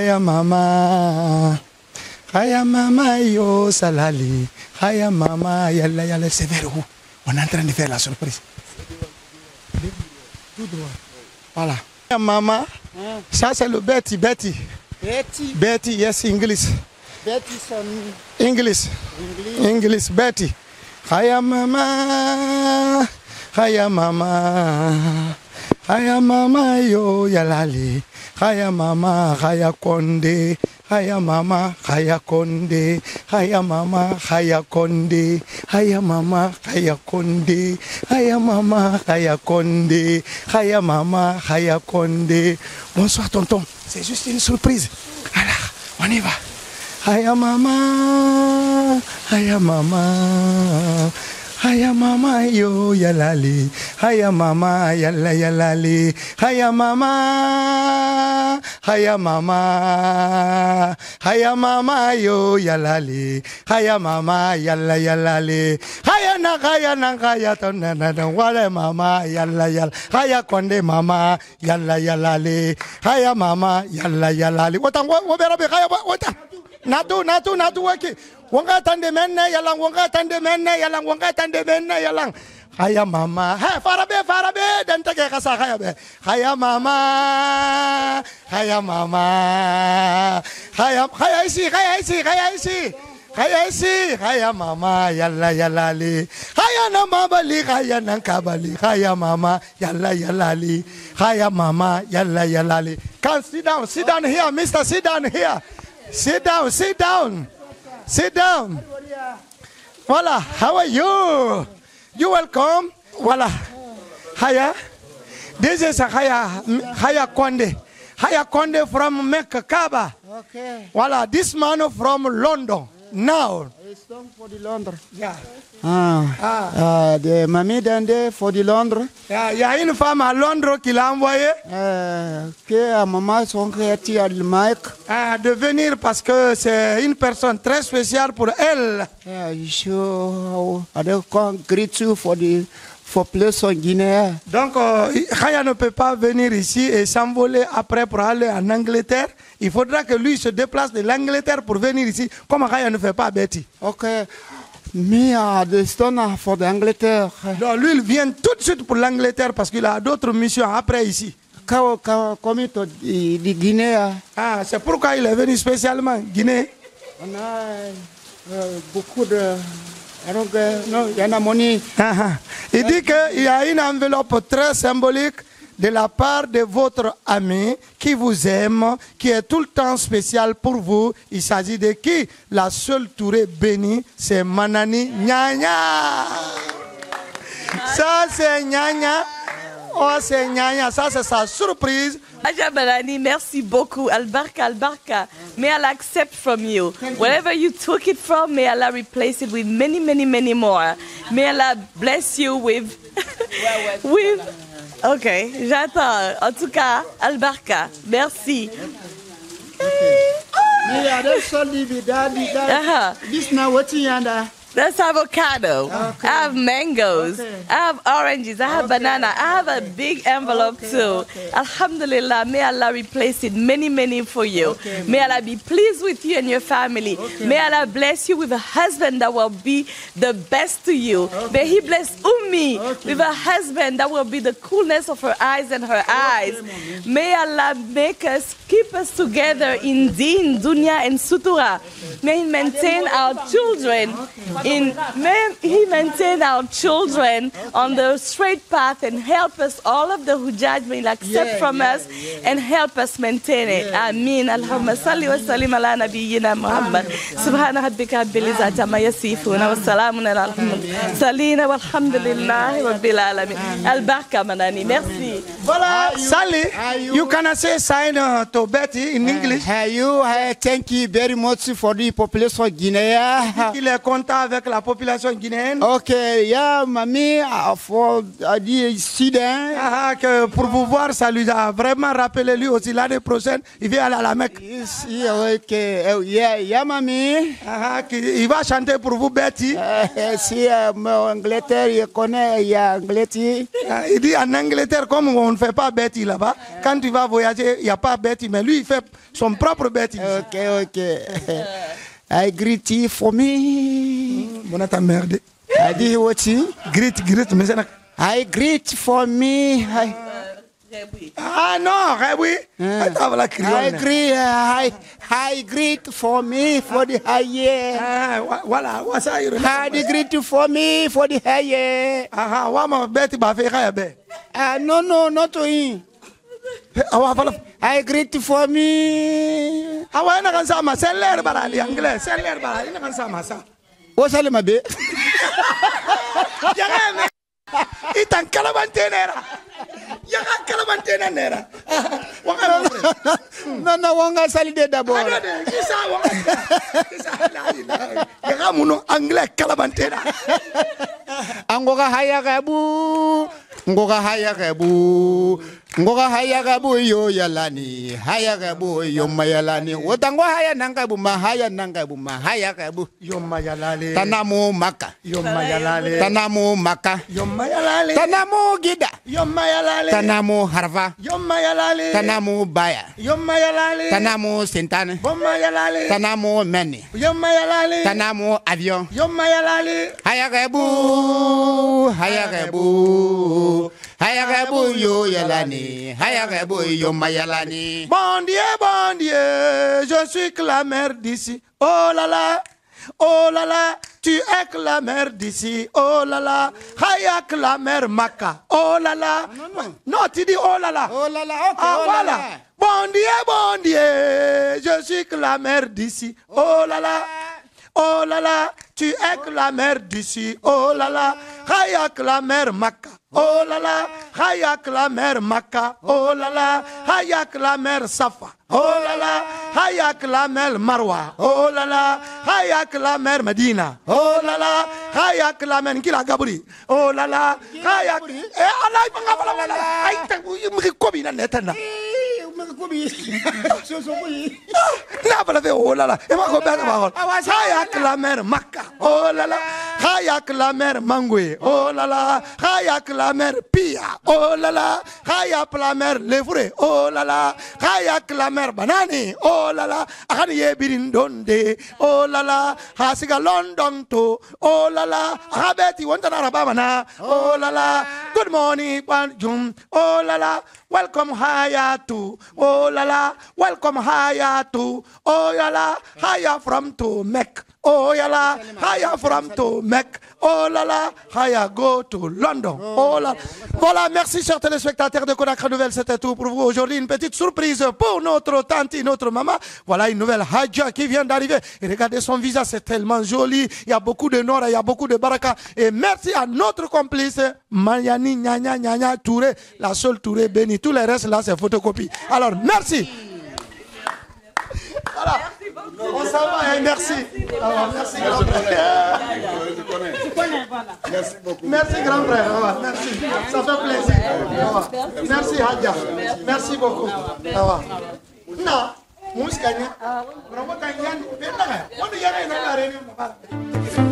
Haya mama. Haya mama yo salali. Haya mama yalla yalla. C'est vers où On est en train de faire la surprise. Tout droit. Voilà. Haya mama. Ça c'est le Betty. Betty. Betty, Betty, yes, English. Betty son English. English, Betty. Haya mama. Haya mama. Haya mama yo yalali. Haya mama haya konde. Haya mama haya konde. Haya mama haya konde. Haya mama haya konde. Haya mama haya konde. Haya mama haya konde. Bonsoir tonton. C'est juste une surprise. Alors, on y va. Haya mama, haya mama, haya mama yo yalali, haya mama yalla yalali, haya mama, haya mama, haya mama yo yalali, haya mama yalla yalali, haya na haya na haya tona na na wale mama yalla yalla, haya konde mama yalla yalali, haya mama yalla yalali, wata wabera be haya wata. natu natu natu waki. Wonga tande menne yalang. Wonga tande menne yalang. Wonga tande menne yalang haya mama. He farabe farabe. Dan take kasa haya be. Haya mama. Haya mama. Haya haya isi haya isi haya isi haya isi haya mama. Yalla yalla li. Haya na mama li haya na kabali haya mama yalla yalla li. Haya mama yalla yalla li. Come sit down sit down here mister sit down here. Sit down, sit down. Sit down. Voila, how are you? You welcome? Voila. Haya. This is Haya, Haya Konde. Haya Konde from Mecca, Kaaba. Okay. Voila, this man from London. Now. For the Londres. Yeah. Ah. Ah. de mamie Dande for the Londres. Il y a une femme à Londres qui l'a envoyé Euh, que à maman son créatif à le mic. euh, de venir parce que c'est une personne très spéciale pour elle. Yeah, you show I don't greet you for the for place en Guinée. Donc, euh, Khaya ne peut pas venir ici et s'envoler après pour aller en Angleterre. Il faudra que lui se déplace de l'Angleterre pour venir ici, comme Khaya ne fait pas Betty. Me à the stone for the Angleterre. Donc, lui, il vient tout de suite pour l'Angleterre parce qu'il a d'autres missions après ici. Comme Guinée. Ah, c'est pourquoi il est venu spécialement Guinée. On a euh, beaucoup de il y en. Ah, ah. Il dit qu'il y a une enveloppe très symbolique de la part de votre ami qui vous aime, qui est tout le temps spécial pour vous. Il s'agit de qui? La seule tourée bénie, c'est Manani Nyanya. Ça, c'est Nyanya. Oh, c'est Nyanya. Ça, c'est sa surprise. Aja Barani, merci beaucoup. Albarka, Albarka. May Allah accept from you. Wherever you took it from, may Allah replace it with many, many, many more. May Allah bless you with. with. Ok, j'attends. En tout cas, Albarka, merci. Me I don't solely be daddy. This now what you yanda. That's avocado. Okay. I have mangoes. Okay. I have oranges. I have banana. I have a big envelope too. Alhamdulillah, may Allah replace it many, many for you. may Allah be pleased with you and your family. May Allah bless you with a husband that will be the best to you. May He bless Ummi with a husband that will be the coolness of her eyes and her eyes. May Allah make us, keep us together in Din, dunya, and sutura. May He maintain our children in may he maintain our children on the straight path and help us all of the hujaj will accept Yeah, from us and help us maintain it. Amin. Allahumma salli wa sallim ala nabiyyina muhammad. Subhana rabbika rabbil izzati amma yasifuna wa salamun ala al-mursalin walhamdulillahi rabbil alamin. Al baraka manani merci. Voilà, Sally, you- you can say sign uh, to Betty in English? Hey, you, hey, thank you very much for the population of Guinea. Il est content avec la population guinéenne? Ok, ya mami a fɔ a dit Sudin. Ah, que pour vous voir, ça lui a vraiment rappelé lui aussi l'année prochaine, il vient aller à la Mecque. Ici, ok, eh, ya, ya mami. Ah, qu'il- il va chanter pour vous, Betty. Eh, si mon Angleterre, il connaît, il y a Angleterre. Ah, Il dit en Angleterre, comme on ne fait pas Betty là-bas, quand tu vas voyager, il n'y a pas Betty, mais lui, il fait son propre Betty. Ok, ok. I greet you for me. Bon, attends, merde. I did what you? Grit, grit, mais c'est I greet for me. I, Ah non, eh oui. Attends, voilà, I greet, I, I greet for me for the higher. Ah, wa- voilà, wa ça, il I greet for me for the higher. Ah, ah, wa ma Betty ba fe be. Ah, no, no, not to him. awafala ay griti me. awa ina kan sama. Seller barali angle seller barali ina kan sama sa. Oh, o salima be. Jangan itan kalabantenera yaka kalabantena nera. Wanga na na wanga salide d'abord kisa wanga kisa yaka muno anglais kalabantena angoka haya kabu ngoka haya kabu ngoga haya kabuyo yalani haya kabuyo mayalani. Otango haya nankabu mahaya nankabu mahaya kabu. Yomayalale tanamu maka. Yo yomayalale tanamu maka. Yo yomayalale tanamu gida. Yo yomayalale tanamu harva yomayalale tanamu baya. Yomayalale tanamu sintane. Bomayalale tanamu meni yomayalale tanamu avion. Yomayalale haya kabu. Haya kabu. Haya gabu yo yalani, haya gabu yo mayalani. Bon Dieu, bon Dieu, je suis que la mère d'ici. Oh là là, oh là là, tu es que la mère d'ici. Oh là là, haya que la mère Maka. Oh là là. Non, tu dis oh là là. Oh là là, ok, Ah oh là voilà. là. Bon Dieu, bon Dieu, je suis que la mère d'ici. Oh là là. Oh là là, tu es que la mère d'ici. Oh là là, haya que la mère Maka. Oh là là, Hayak la mer Maka. Oh là là, Hayak la mer Safa. Oh là là, Hayak la mer Marwa. Oh là là, Hayak la mer Medina. Oh là là, Hayak la mer Nkila Gabri. Oh là là, Hayak. Eh Allah ibanga bala bala. Ay tangu mri kobi na netana. Na bala be oh là là. E ma ko ba ba. Hayak la mer Maka. Oh là là. Kayak la mer mangwe, oh la la. Kayak la mer pia, oh la la. Kayak la mer levure, oh la la. Kayak la mer banani, oh la la. Akani birindonde, oh la la. Hasiga London to, oh la la. Akabeti wantana rababana, oh la la. Good morning, Banjum, oh la la. Welcome higher to, oh la la. Welcome higher to, oh la la. Haya from to Mek. Oh là, Haya from to Mek. Oh là là, Haya go to London. Oh là. Voilà, merci chers téléspectateurs de Conakry Nouvelle, c'était tout pour vous aujourd'hui. Une petite surprise pour notre tante et notre maman. Voilà une nouvelle Hadja qui vient d'arriver. Et regardez son visage, c'est tellement joli. Il y a beaucoup de nord, il y a beaucoup de baraka. Et merci à notre complice, Mayani Nyanya Nyanya Touré, la seule Touré bénie. Tous les restes là, c'est photocopie. Alors, merci. Voilà. On s'en va, hein, merci. Alors, merci, grand frère. Merci, grand frère. Au revoir. Merci. Ça fait plaisir. Merci, Hadja. Merci beaucoup. Non. Muskanya. Berapa kanyan? Benar. Mana yang nak lari ni?